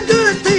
do it.